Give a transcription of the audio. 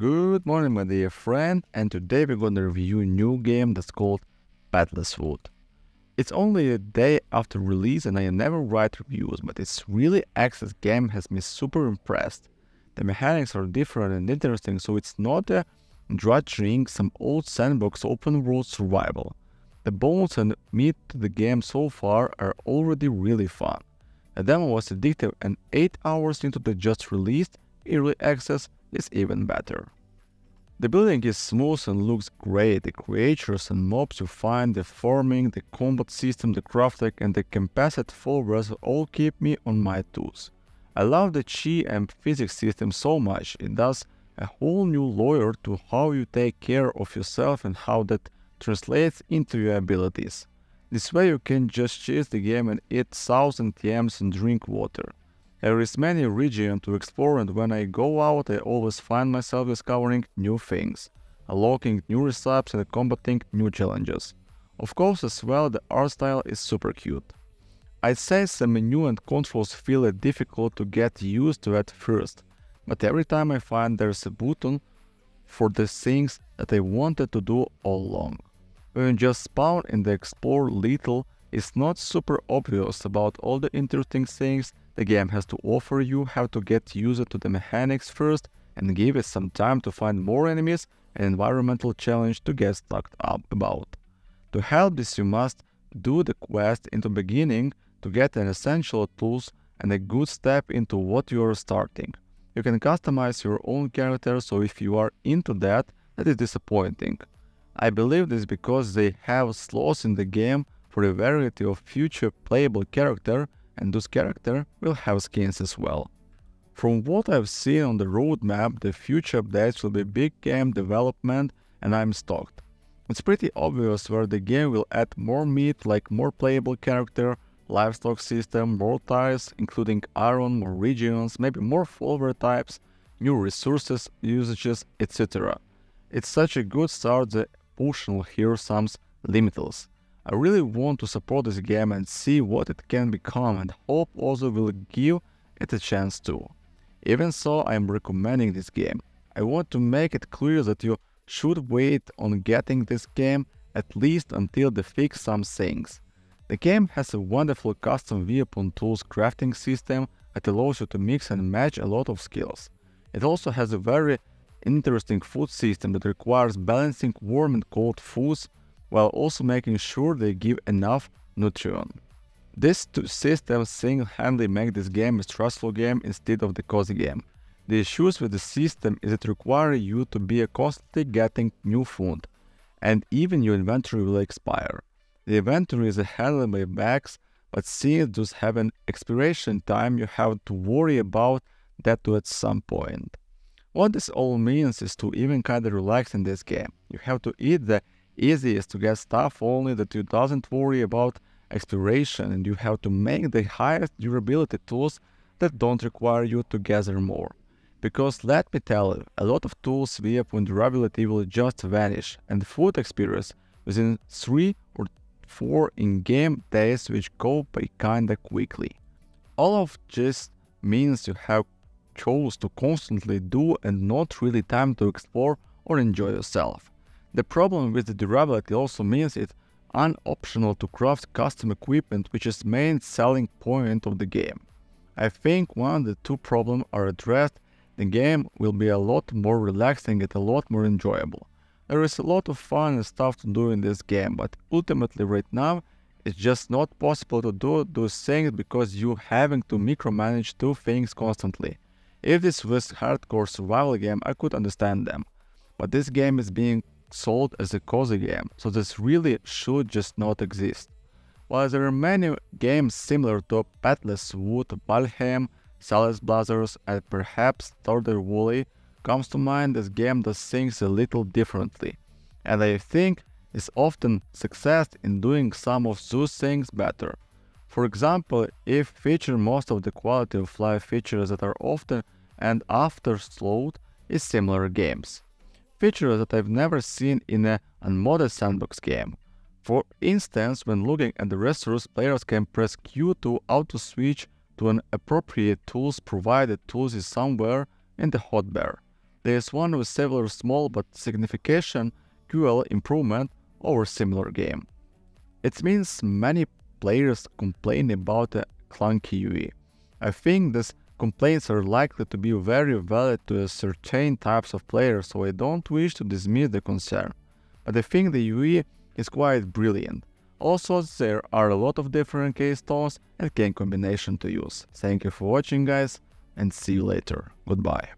Good morning, my dear friend, and today we're gonna review a new game that's called Pathless Wood. It's only a day after release and I never write reviews, but this really excellent game has me super impressed. The mechanics are different and interesting, so it's not a drudging some old sandbox open world survival. The bones and meat to the game so far are already really fun. The demo was addictive and 8 hours into the just released early access is even better. The building is smooth and looks great. The creatures and mobs you find, the farming, the combat system, the crafting, and the composite followers all keep me on my toes. I love the chi and physics system so much. It does a whole new layer to how you take care of yourself and how that translates into your abilities. This way you can just chase the game and eat thousand yams and drink water. There is many region to explore and when I go out I always find myself discovering new things, unlocking new recipes and combating new challenges. Of course as well the art style is super cute. I'd say some menu and controls feel difficult to get used to at first, but every time I find there's a button for the things that I wanted to do all along. When you just spawn in the explore little, it's not super obvious about all the interesting things the game has to offer you have to get used to the mechanics first and give it some time to find more enemies and environmental challenge to get stuck up about. To help this you must do the quest in the beginning to get an essential tools and a good step into what you are starting. You can customize your own character so if you are into that, that is disappointing. I believe this because they have slots in the game for a variety of future playable character and those characters will have skins as well. From what I've seen on the roadmap, the future updates will be big game development and I'm stoked. It's pretty obvious where the game will add more meat like more playable character, livestock system, more types including iron, more regions, maybe more follower types, new resources usages, etc. It's such a good start that Potional here some limitals. I really want to support this game and see what it can become and hope also will give it a chance too. Even so, I am recommending this game. I want to make it clear that you should wait on getting this game at least until they fix some things. The game has a wonderful custom weapon tools crafting system that allows you to mix and match a lot of skills. It also has a very interesting food system that requires balancing warm and cold foods while also making sure they give enough nutrient. These two systems single-handedly make this game a stressful game instead of the cozy game. The issues with the system is it requires you to be constantly getting new food, and even your inventory will expire. The inventory is handled by bags, but since those have an expiration time, you have to worry about that too at some point. What this all means is to even kinda relax in this game. You have to eat the easiest to get stuff only that you doesn't worry about expiration and you have to make the highest durability tools that don't require you to gather more. Because let me tell you, a lot of tools with durability will just vanish and food experience within 3 or 4 in-game days which go by kinda quickly. All of this means you have chose to constantly do and not really time to explore or enjoy yourself. The problem with the durability also means it's unoptional to craft custom equipment which is main selling point of the game. I think once the two problems are addressed, the game will be a lot more relaxing and a lot more enjoyable. There is a lot of fun and stuff to do in this game, but ultimately right now, it's just not possible to do those things because you're having to micromanage two things constantly. If this was hardcore survival game, I could understand them. But this game is being sold as a cozy game, so this really should just not exist. While there are many games similar to Pathless Wood, Valheim, Celeste Blazers, and perhaps Stardew Valley, comes to mind this game does things a little differently, and I think is often success in doing some of those things better. For example, if feature most of the quality of life features that are often and after slowed is similar games features that I've never seen in a unmodded sandbox game. For instance, when looking at the resource, players can press Q to auto-switch to an appropriate tools provided tools is somewhere in the hotbar. there is one with several small but significant QL improvement over similar game. It means many players complain about a clunky UI. I think these complaints are likely to be very valid to a certain types of players, so I don't wish to dismiss the concern. But I think the UI is quite brilliant. Also, there are a lot of different case tones and game combination to use. Thank you for watching guys and see you later. Goodbye.